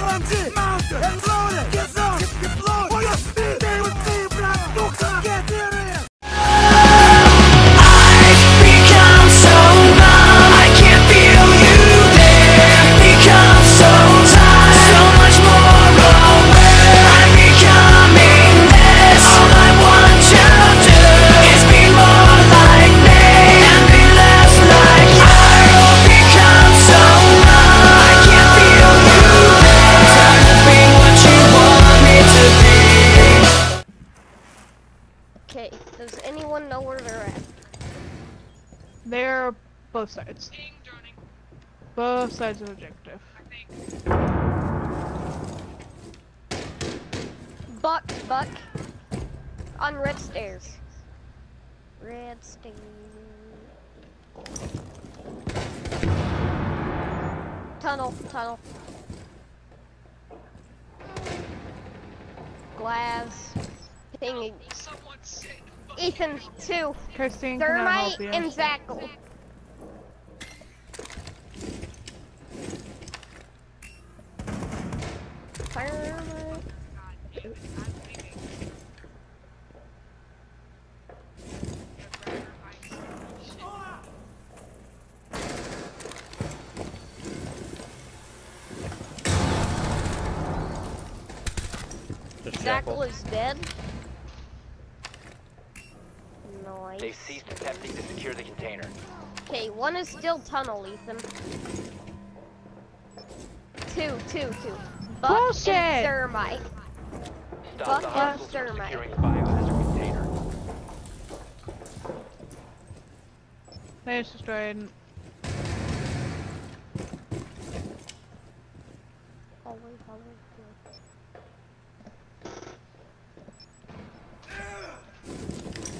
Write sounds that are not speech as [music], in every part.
Mounted, Both sides of objective. Buck, Buck. On red stairs. Red stairs. Tunnel, tunnel. Glass. Pinging. Ethan, two. Christine, can I Thermite help you? and Jackal. Just Jackal shuffle. is dead. Nice. They've ceased attempting to secure the container. Okay, one is still tunnel, Ethan. Two, two, two. Buck Bullshit! and Thermite. Stop Buck the and Thermite. securing the biohazard container. They just destroyed. Hallway, hallway,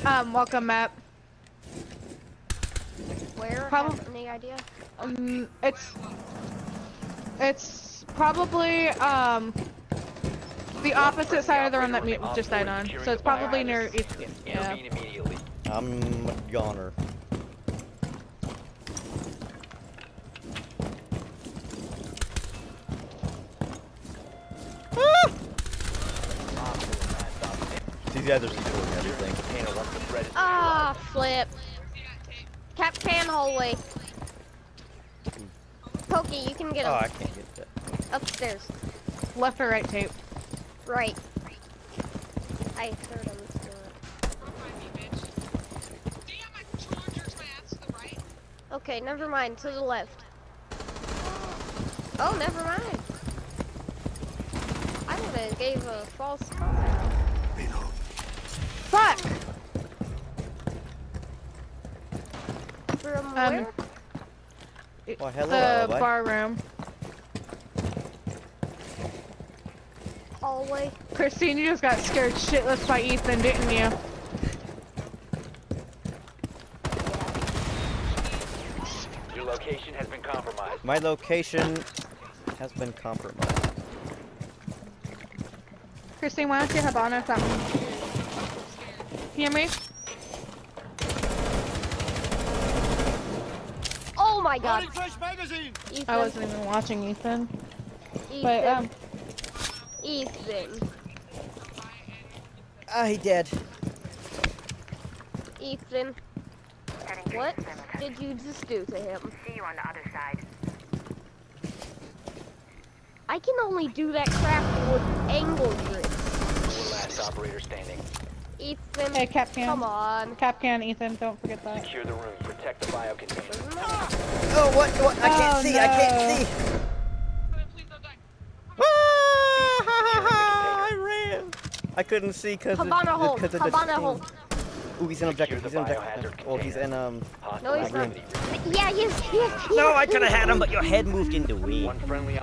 Um, welcome map. Where? Probably- any idea? Um, it's it's probably um the opposite side of the room that we just died on. So it's probably near. East, yeah. I'm a goner. Guys are securing everything. Container once the threat is Ah, flip. Cap can hallway. Pokey, you can get Oh, I can't get that. upstairs. Left or right tape. Right. I heard him do it. Okay, never mind. To the left. Oh, never mind. I would have gave a false comment. Fuck! From Um, where? Well, hello, the alibi. bar room. Hallway. Christine, you just got scared shitless by Ethan, didn't you? Your location has been compromised. My location has been compromised. Christine, why don't you have on or something? Hear me? Oh my god. fresh magazine. I wasn't even watching Ethan. Ethan. But, um, Ethan. Ah, he dead. Ethan. What did you just do to him? See you on the other side. I can only do that crap with angle grips. Last operator standing. Ethan, Hey, Capcan. come on. Capcan, Ethan, don't forget that. Secure the room. Protect the bio container. Oh, what? What? I can't Oh, see. I can't see. Ah, I ran. I couldn't see because Hibana hold, of the Hibana thing. hold. Ooh, he's in objective. Secure He's in objective. biohazard Oh, he's in container. um. No, he's not. activity. Yeah, yes, yes, yes. No, I could have had him, but your head moved into me. One friendly.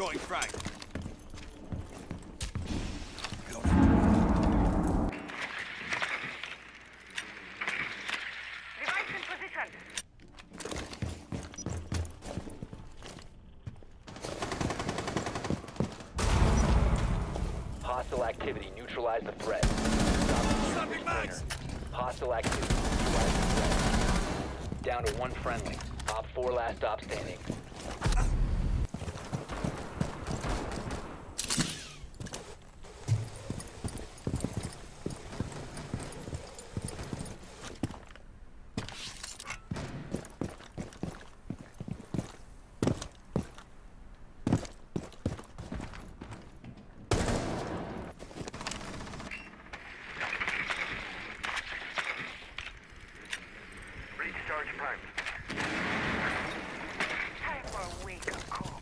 Throwing frag. In position. Hostile activity. Neutralize the threat. Stop the Snapping mags! Hostile activity. Neutralize the threat. Down to one friendly. Op 4 last stop standing. Time for a wake-up call.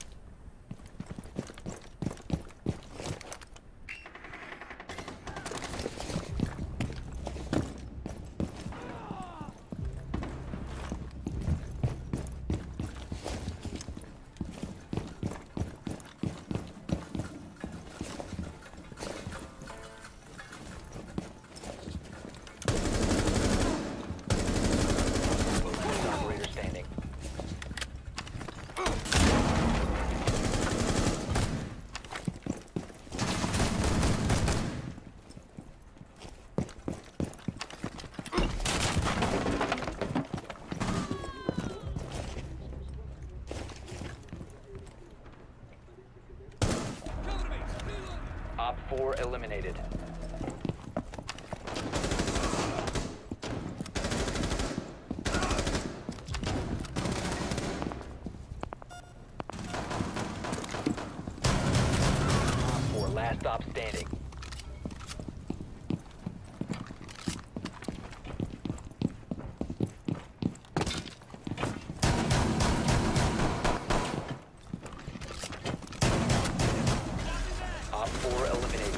Last operator standing. Cover me! Reload! Op 4 eliminated. Op 4 last stop standing. Op 4 eliminated.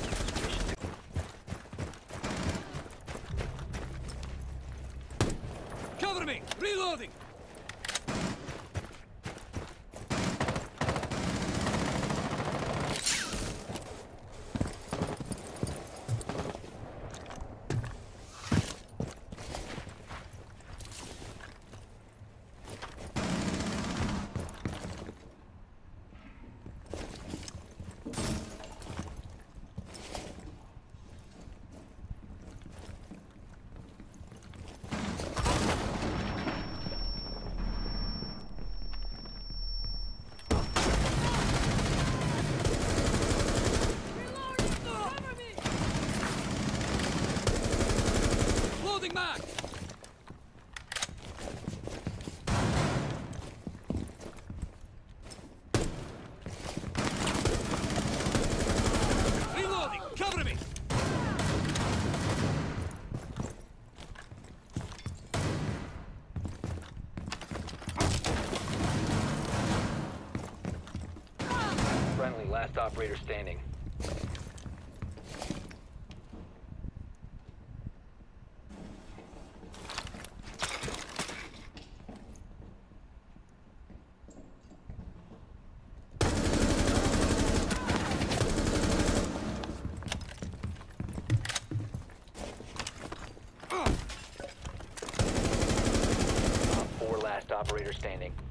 Mission Cover! Reloading! Loading mag! Reloading! Cover me! Friendly, last operator standing. Op 4 last operator standing.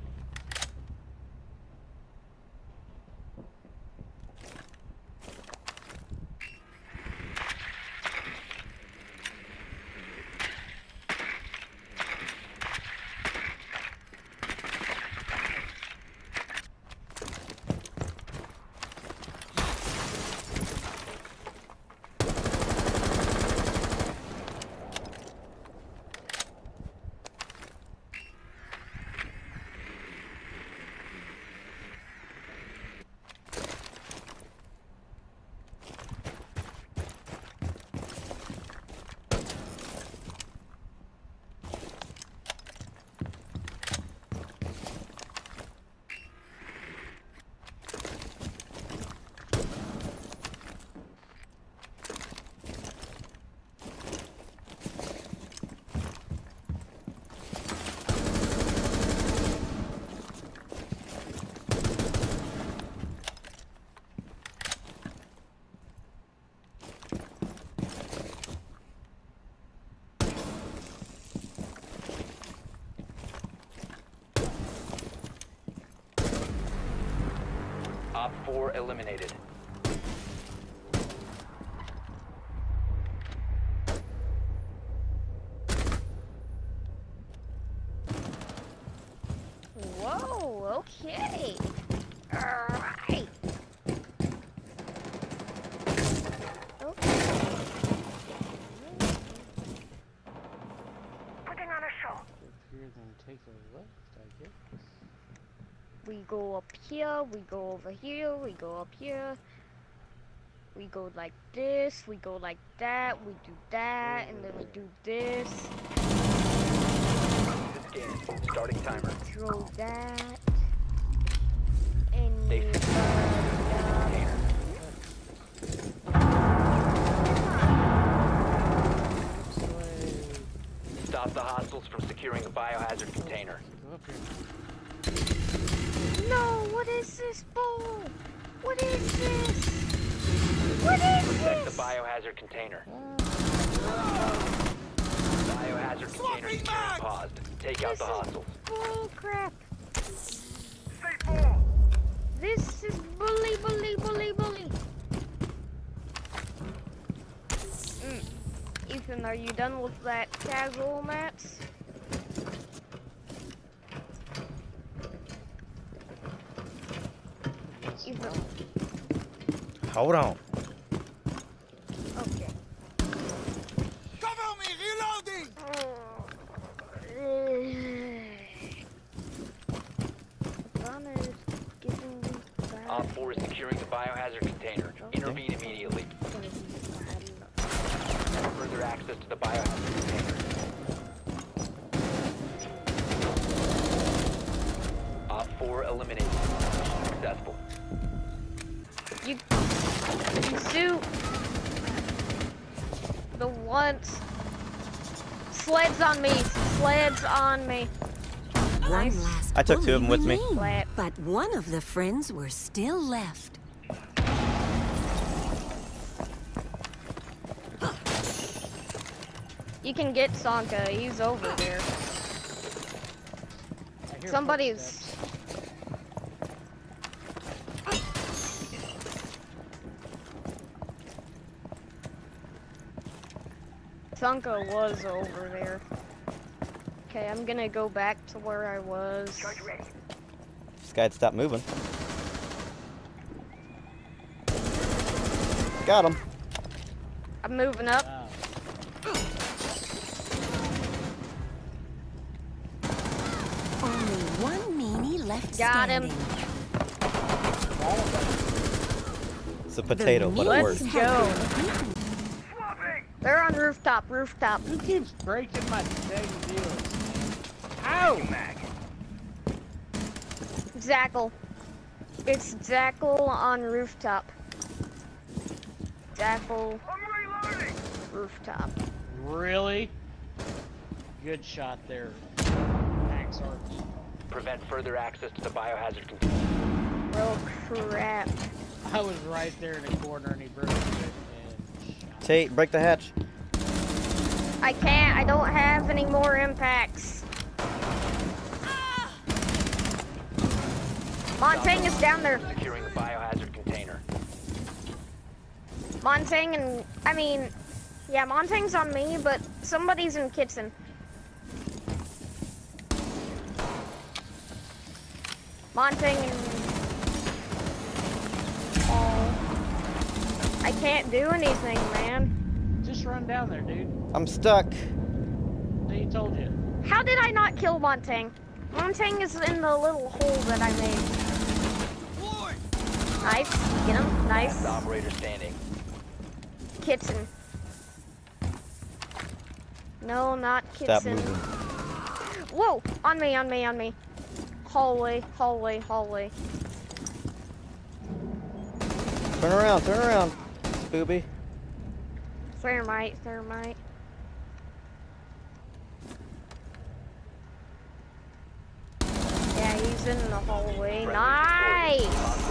4 eliminated. Whoa, okay. Alright. Okay. Putting on a show. Here, then take a left, I guess. We go up here, we go over here, we go up here. We go like this, we go like that, we do that, and then we do this. This game. Starting timer. Throw that. And Stay we safe. go down. Container. Slay. Stop the hostiles from securing the biohazard container. Go up here. No, what is this bull? What is this? What is Protect the biohazard container. Biohazard container securing paused. Take out the hostiles. Bull crap. Stay full. This is bully, bully, bully, bully. Mm. Ethan, are you done with that casual mats? Ethan, Hold on. okay. Cover me, reloading! Gunner's [sighs] giving me bad. Op 4 is securing the biohazard container. Intervene immediately. Further access to the biohazard container. Op 4 eliminated. Successful. You, you the once. Sleds on me. Sleds on me. One Nice. last I took two of them with me. remained, But one of the friends were still left. You can get Sanka. He's over there. I hear Somebody's. Footsteps. Sanka was over there. Okay, I'm gonna go back to where I was. This guy'd stop moving. Got him. I'm moving up. Wow. Only one meanie left Got him. It's a potato, but it works. minis Let's go. Been beaten. Swapping. They're on rooftop, rooftop. Who keeps breaking my dang deals? Ow! Mac. Jackal. It's Jackal on rooftop. Jackal I'm reloading. rooftop. Really? Good shot there. Max Arts. Prevent further access to the biohazard container. Oh crap. I was right there in the corner and he broke it and shot. Tate, break the hatch. I can't. I don't have any more impacts. Montagne is down there. Securing the biohazard container. Montagne and I mean, yeah, Montagne's on me, but somebody's in kitchen. Montagne and I can't do anything, man. Just run down there, dude. I'm stuck. They told you. How did I not kill Montagne? Montagne is in the little hole that I made. Boy! Nice, get him. Nice. Last operator standing. Kitchen. No, not Stop kitchen. moving. Whoa! On me, on me, on me. Hallway, hallway, hallway. Turn around, turn around. Booby. Thermite, thermite. Yeah, he's in the hallway. Nice! destroyed. Hostiles